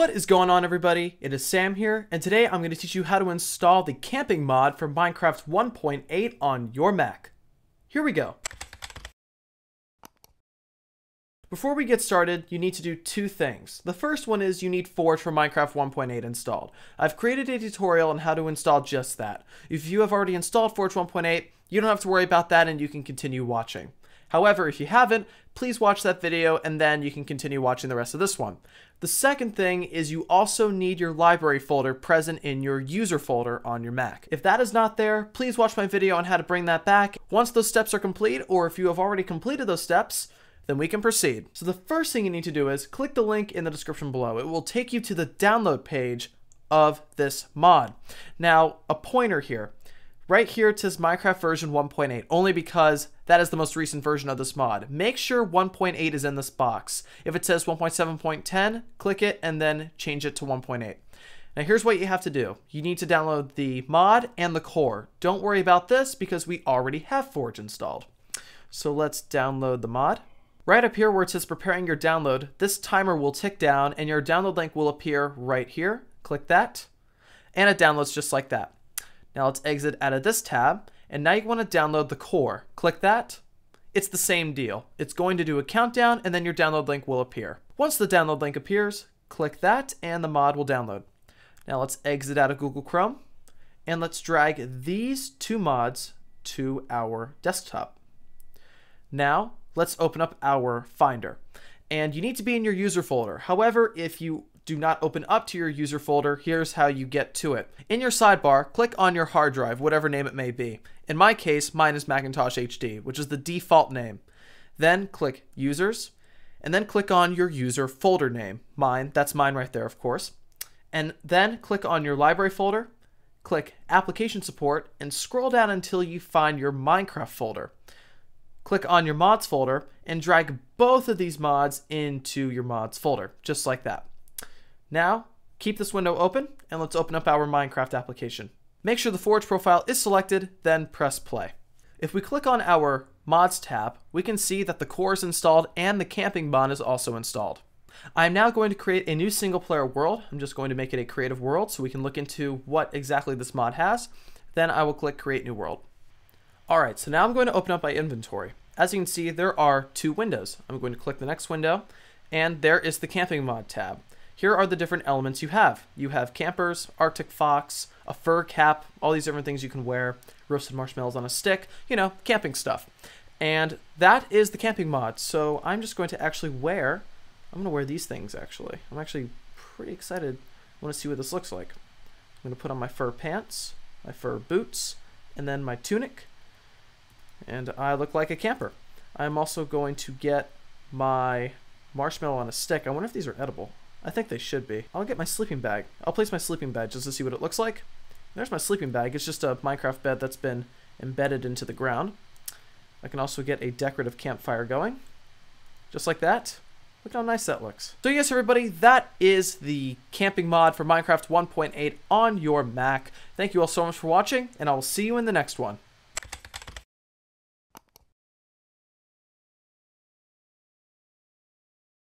What is going on everybody? It is Sam here, and today I'm going to teach you how to install the camping mod for Minecraft 1.8 on your Mac. Here we go. Before we get started, you need to do two things. The first one is you need Forge for Minecraft 1.8 installed. I've created a tutorial on how to install just that. If you have already installed Forge 1.8, you don't have to worry about that and you can continue watching. However, if you haven't, please watch that video and then you can continue watching the rest of this one. The second thing is you also need your library folder present in your user folder on your Mac. If that is not there, please watch my video on how to bring that back. Once those steps are complete, or if you have already completed those steps, then we can proceed. So the first thing you need to do is click the link in the description below. It will take you to the download page of this mod. Now, a pointer here. Right here it says Minecraft version 1.8, only because that is the most recent version of this mod. Make sure 1.8 is in this box. If it says 1.7.10, click it and then change it to 1.8. Now here's what you have to do. You need to download the mod and the core. Don't worry about this because we already have Forge installed. So let's download the mod. Right up here where it says preparing your download, this timer will tick down and your download link will appear right here. Click that and it downloads just like that. Now let's exit out of this tab, and now you want to download the core. Click that. It's the same deal. It's going to do a countdown, and then your download link will appear. Once the download link appears, click that, and the mod will download. Now let's exit out of Google Chrome, and let's drag these two mods to our desktop. Now, let's open up our Finder. And you need to be in your user folder. However, if you do not open up to your user folder, here's how you get to it. In your sidebar, click on your hard drive, whatever name it may be. In my case, mine is Macintosh HD, which is the default name. Then click Users, and then click on your user folder name. Mine, that's mine right there, of course. And then click on your library folder, click Application Support, and scroll down until you find your Minecraft folder. Click on your mods folder and drag both of these mods into your mods folder, just like that. Now, keep this window open and let's open up our Minecraft application. Make sure the Forge profile is selected, then press play. If we click on our Mods tab, we can see that the core is installed and the camping mod is also installed. I am now going to create a new single player world. I'm just going to make it a creative world so we can look into what exactly this mod has. Then I will click create new world. Alright, so now I'm going to open up my inventory. As you can see, there are two windows. I'm going to click the next window, and there is the camping mod tab. Here are the different elements you have. You have campers, Arctic fox, a fur cap, all these different things you can wear, roasted marshmallows on a stick, you know, camping stuff. And that is the camping mod. So I'm just going to actually wear, I'm to wear these things actually. I'm actually pretty excited. I want to see what this looks like. I'm going to put on my fur pants, my fur boots, and then my tunic. And I look like a camper. I'm also going to get my marshmallow on a stick. I wonder if these are edible. I think they should be. I'll get my sleeping bag. I'll place my sleeping bag just to see what it looks like. There's my sleeping bag. It's just a Minecraft bed that's been embedded into the ground. I can also get a decorative campfire going. Just like that. Look how nice that looks. So yes, everybody, that is the camping mod for Minecraft 1.8 on your Mac. Thank you all so much for watching, and I will see you in the next one.